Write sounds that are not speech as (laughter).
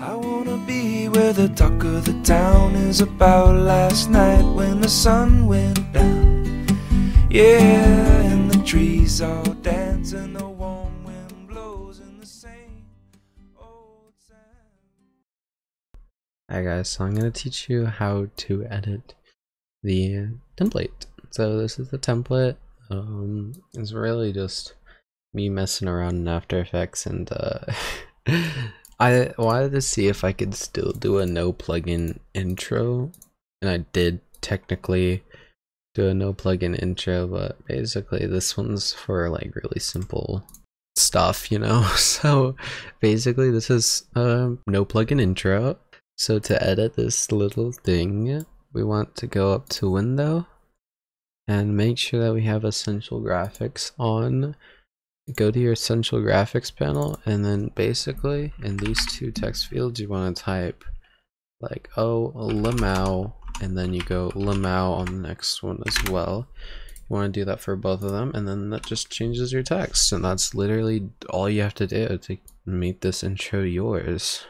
I wanna be where the talk of the town is about last night when the sun went down. Yeah, and the trees all dance and the warm wind blows in the same old sound. Hi guys, so I'm to teach you how to edit the template. So this is the template. Um, it's really just me messing around in After Effects and uh, (laughs) I wanted to see if I could still do a no plugin intro and I did technically do a no plugin intro but basically this one's for like really simple stuff you know (laughs) so basically this is a no plugin intro so to edit this little thing, we want to go up to window and make sure that we have essential graphics on. Go to your essential graphics panel and then basically in these two text fields you want to type like oh lamau and then you go lamau on the next one as well. You want to do that for both of them and then that just changes your text and that's literally all you have to do to make this intro yours.